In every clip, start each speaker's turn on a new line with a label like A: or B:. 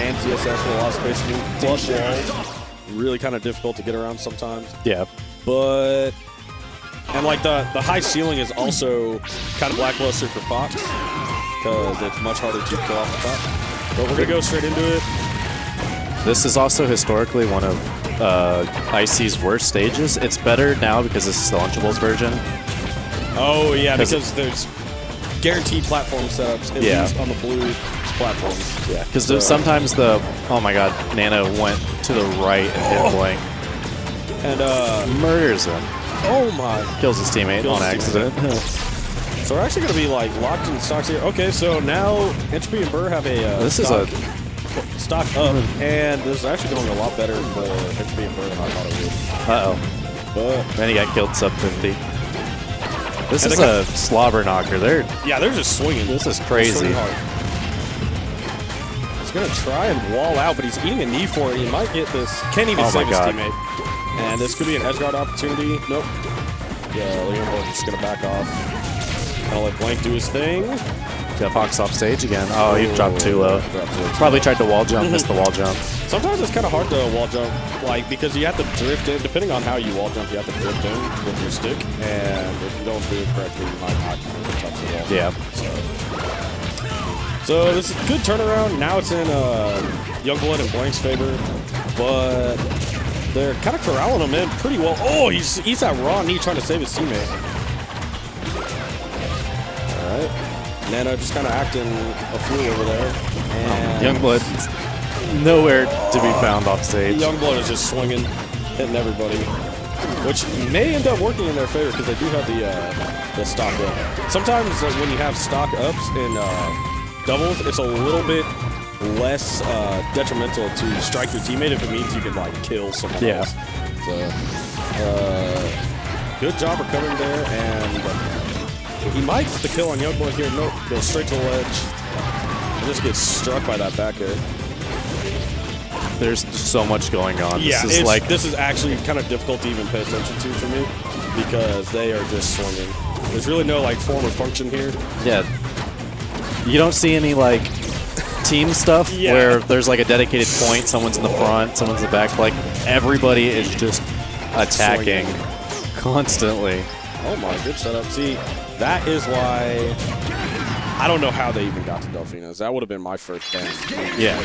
A: and ZSS with a lot of space move, plus walls. Really kind of difficult to get around sometimes.
B: Yeah.
A: But and like the the high ceiling is also kind of lackluster for Fox because it's much harder to kill off the top. But we're gonna go straight into it.
B: This is also historically one of uh, IC's worst stages. It's better now because this is the Lunchables version.
A: Oh yeah, because there's guaranteed platform setups at
B: Yeah.
A: least on the blue platforms.
B: Yeah, because
A: So-
B: sometimes the oh my god, Nana went to the right and hit
A: Oh.
B: Blank,
A: And uh,
B: murders him,
A: oh my.
B: kills his teammate
A: Kills
B: on
A: his
B: accident.
A: So we're actually gonna be like locked in stocks here. Okay, so now Entropy and Brr have a uh,
B: This is
A: stock,
B: a
A: stock up, and this is actually going a lot better for Entropy and Brr than I thought it would.
B: uh oh.
A: But
B: Then he got killed sub 50. This
A: And
B: is a slobber knocker. They're
A: yeah, they're just swinging.
B: This is crazy.
A: He's gonna try and wall out, but he's eating a knee for it. He might get this. Can't even
B: Oh
A: save his teammate. And this could be an edge guard opportunity. Nope. Yeah, Leonard just gonna back off. Gonna let Blank do his thing.
B: got Fox off stage again. Oh, he dropped too low.
A: Uh, dropped too low.
B: Probably tried to wall jump, missed the wall jump.
A: Sometimes it's kind of hard to wall jump, like because you have to drift in. Depending on how you wall jump, you have to drift in with your stick, and if you don't do it correctly, you might not touch the wall.
B: Yeah.
A: So this is a good turnaround. Now it's in uh, Youngblood and Blank's favor, but they're kind of corralling him in pretty well. Oh, he's he's that raw knee trying to save his teammate. All right, Nana just kind of acting a fool over there. And
B: Youngblood, nowhere to be found off stage.
A: Youngblood is just swinging, hitting everybody, which may end up working in their favor because they do have the uh, the stock up. Sometimes uh, when you have stock ups in uh, doubles, it's a little bit less uh, detrimental to strike your teammate if it means you can like kill someone
B: Yeah.
A: else. So, uh, good job recovering there, and he might get the kill on Youngblood here. Nope, goes straight to the ledge. Just gets struck by that back air.
B: There's so much going on.
A: Yeah,
B: this is like
A: this is actually kind of difficult to even pay attention to for me because they are just swinging. There's really no like form or function here.
B: yeah. You don't see any like team stuff
A: Yeah.
B: where there's like a dedicated point, someone's in the front, someone's in the back. Like everybody is just attacking constantly.
A: Oh my, good setup. See, that is why I don't know how they even got to Delfino's. That would have been my first ban.
B: Yeah.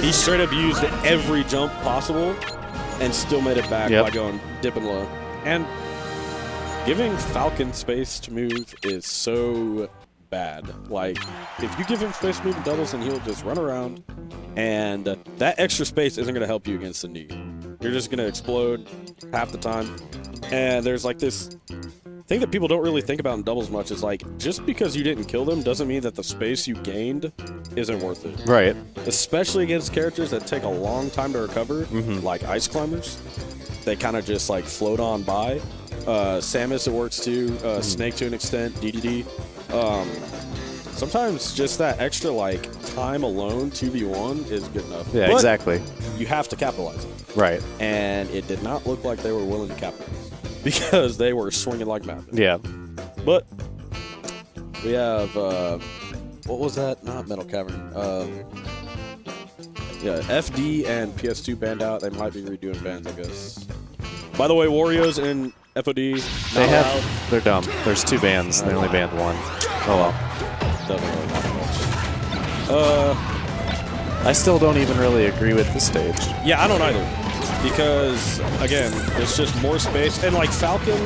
A: He straight up used every jump possible and still made it back
B: Yep.
A: by going dipping low. And giving Falcon space to move is so bad. Like, if you give him space move doubles, and he'll just run around, and that extra space isn't going to help you against the knee. You're just going to explode half the time. And there's like this thing that people don't really think about in doubles much is like, just because you didn't kill them doesn't mean that the space you gained isn't worth it
B: Right.
A: especially against characters that take a long time to recover, like ice climbers. They kind of just like float on by. Uh, Samus, it works too. Uh, Snake to an extent. DDD. Um, sometimes just that extra like time alone, two v one, is good enough.
B: Yeah,
A: But
B: exactly.
A: You have to capitalize it,
B: Right.
A: and it did not look like they were willing to capitalize because they were swinging like mad.
B: Yeah.
A: But we have uh, what was that? Not Metal Cavern. Um, yeah, FD and PS2 banned out. They might be redoing bans, I guess. By the way, Warriors and FOD
B: They have they're dumb. There's two bands. They only banned one. Oh well.
A: Definitely not much. Uh,
B: I still don't even really agree with the stage.
A: yeah, I don't either. Because again, it's just more space, and like Falcon,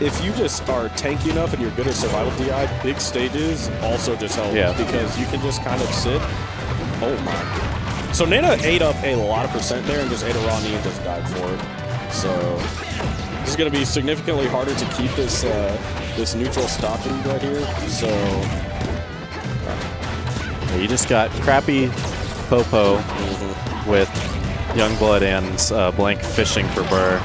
A: if you just are tanky enough and you're good at survival DI, big stages also just help
B: Yeah.
A: because you can just kind of sit. Oh my! So Nana ate up a lot of percent there and just ate a raw knee and just died for it. So is going to be significantly harder to keep this uh, this neutral stock lead right here. So
B: You just got crappy Popo with Youngblood and uh, Blank fishing for Brr.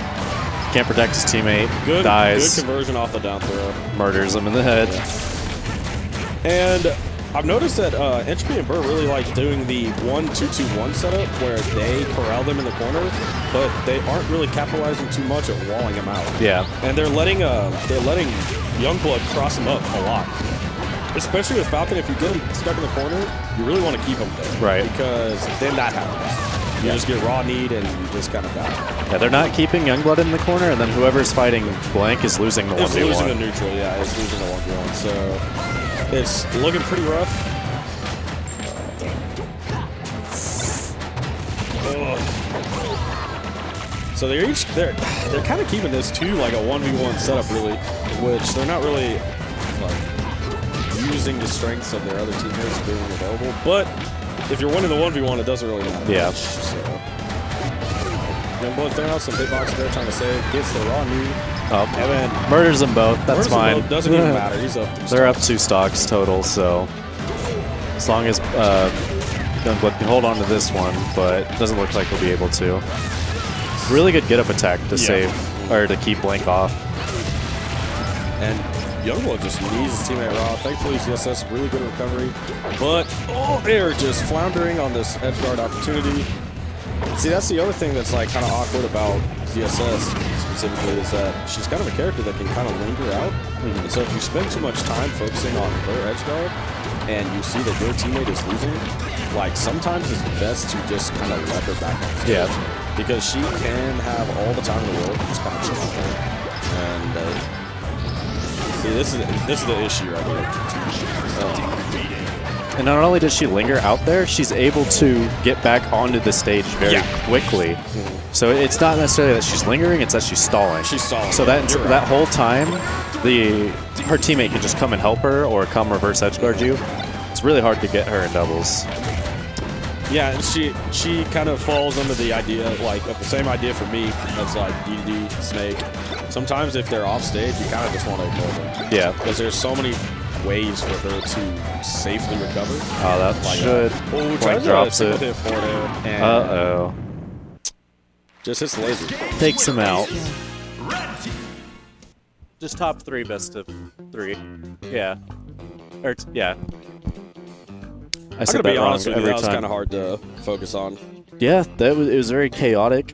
B: Can't protect his teammate.
A: good,
B: dies.
A: good conversion off the down throw.
B: murders him in the head.
A: And I've noticed that uh, Entropy and Brr really like doing the 1-2-2-1 setup where they corral them in the corner, but they aren't really capitalizing too much at walling them out.
B: Yeah.
A: And they're letting uh, they're letting Youngblood cross them up a lot. especially with Falcon, if you get him stuck in the corner, you really want to keep him there.
B: Right.
A: Because then that happens. You
B: Yeah.
A: just get raw need and you just kind of die.
B: Yeah, they're not keeping Youngblood in the corner, and then whoever's fighting Blank is losing the
A: It's losing the
B: 1v1.
A: neutral, yeah, it's losing the 1v1. So it's looking pretty rough. Ugh. So they're each they're they're kind of keeping this too like a 1v1 setup really, which they're not really like using the strengths of their other teammates being available. But if you're winning the 1v1, it doesn't really matter.
B: Yeah.
A: much, So Youngblood throwing out some hitbox there, trying to save, gets the raw knee,
B: Oh,
A: and then
B: murders them both. That's fine.
A: vote? Doesn't even matter. He's up.
B: They're up two stocks total, so as long as uh, Youngblood can hold on to this one, but it doesn't look like he'll be able to. Really good get up attack to
A: Yeah.
B: save or to keep Blank off.
A: And Youngblood just needs his teammate raw. Thankfully, ZSS really good recovery, but oh, they're just floundering on this edge guard opportunity. See, that's the other thing that's like kind of awkward about ZSS specifically is that she's kind of a character that can kind of linger out. And so if you spend too much time focusing on her edge guard and you see that your teammate is losing, like sometimes it's best to just kind of let her back stage.
B: Yeah.
A: Because she can have all the time in the world just kind of chill out. And uh, see, this is this is the issue right here. Uh,
B: And not only does she linger out there, she's able to get back onto the stage very
A: Yeah.
B: quickly. So it's not necessarily that she's lingering; it's that she's stalling.
A: She's stalling,
B: So that
A: you're
B: that whole time, the her teammate can just come and help her or come reverse edge guard you. It's really hard to get her in doubles.
A: Yeah, and she she kind of falls under the idea, like of the same idea for me as like DDD, Snake. Sometimes if they're off stage, you kind of just want to ignore them
B: Yeah.
A: because there's so many ways for her to safely recover.
B: Oh, that
A: Like,
B: should.
A: uh, oh, tries
B: drops it.
A: hit for there, and
B: Uh oh.
A: just hits the laser.
B: Takes him out. Just top three, best of three. Yeah. Or yeah. I
A: I'm
B: said
A: gonna
B: that
A: be honest with you, that was kind of hard to focus on.
B: Yeah, that was it was very chaotic.